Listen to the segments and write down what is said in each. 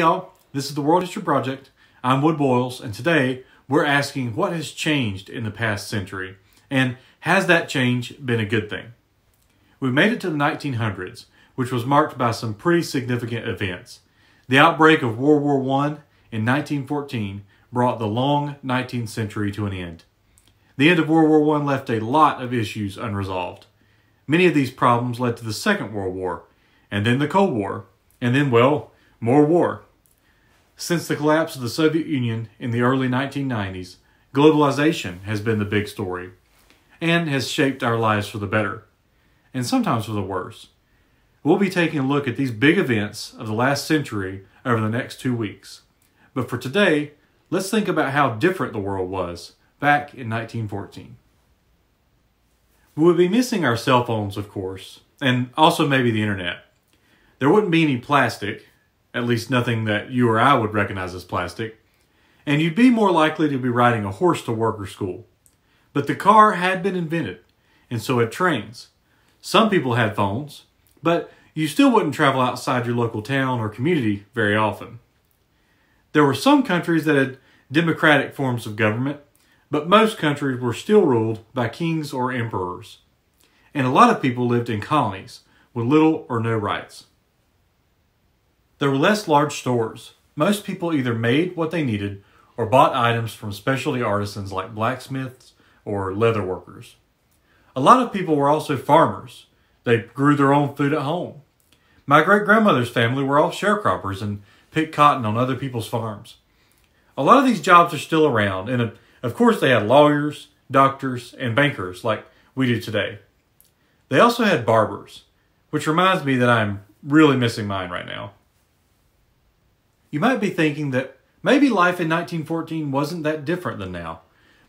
y'all. This is the World History Project. I'm Wood Boyles, and today we're asking what has changed in the past century, and has that change been a good thing? We've made it to the 1900s, which was marked by some pretty significant events. The outbreak of World War I in 1914 brought the long 19th century to an end. The end of World War I left a lot of issues unresolved. Many of these problems led to the Second World War, and then the Cold War, and then, well, more war. Since the collapse of the Soviet Union in the early 1990s, globalization has been the big story and has shaped our lives for the better, and sometimes for the worse. We'll be taking a look at these big events of the last century over the next two weeks. But for today, let's think about how different the world was back in 1914. We would be missing our cell phones, of course, and also maybe the internet. There wouldn't be any plastic, at least nothing that you or I would recognize as plastic, and you'd be more likely to be riding a horse to work or school. But the car had been invented, and so had trains. Some people had phones, but you still wouldn't travel outside your local town or community very often. There were some countries that had democratic forms of government, but most countries were still ruled by kings or emperors. And a lot of people lived in colonies with little or no rights. There were less large stores. Most people either made what they needed or bought items from specialty artisans like blacksmiths or leather workers. A lot of people were also farmers. They grew their own food at home. My great grandmother's family were all sharecroppers and picked cotton on other people's farms. A lot of these jobs are still around, and uh, of course, they had lawyers, doctors, and bankers like we do today. They also had barbers, which reminds me that I'm really missing mine right now. You might be thinking that maybe life in 1914 wasn't that different than now,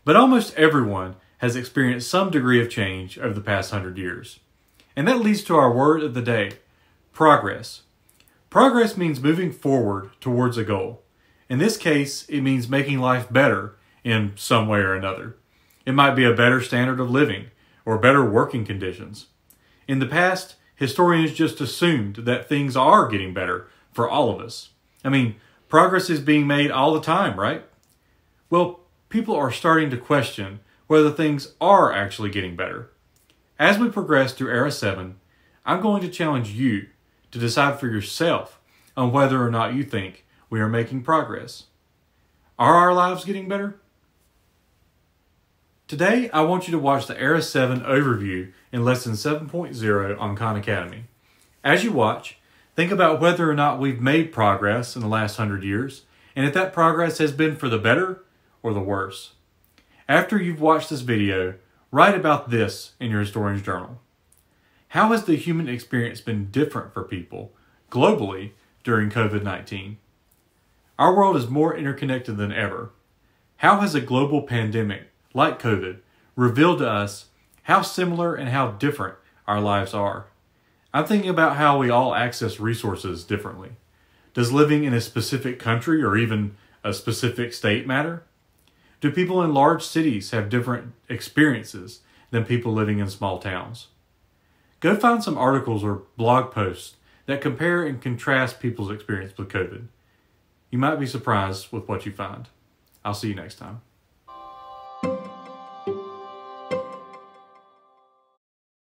but almost everyone has experienced some degree of change over the past hundred years. And that leads to our word of the day progress. Progress means moving forward towards a goal. In this case, it means making life better in some way or another. It might be a better standard of living or better working conditions. In the past, historians just assumed that things are getting better for all of us. I mean, progress is being made all the time, right? Well, people are starting to question whether things are actually getting better. As we progress through Era 7, I'm going to challenge you to decide for yourself on whether or not you think we are making progress. Are our lives getting better? Today, I want you to watch the Era 7 overview in Lesson 7.0 on Khan Academy. As you watch, Think about whether or not we've made progress in the last hundred years, and if that progress has been for the better or the worse. After you've watched this video, write about this in your historian's journal. How has the human experience been different for people globally during COVID 19? Our world is more interconnected than ever. How has a global pandemic like COVID revealed to us how similar and how different our lives are? I'm thinking about how we all access resources differently. Does living in a specific country or even a specific state matter? Do people in large cities have different experiences than people living in small towns? Go find some articles or blog posts that compare and contrast people's experience with COVID. You might be surprised with what you find. I'll see you next time.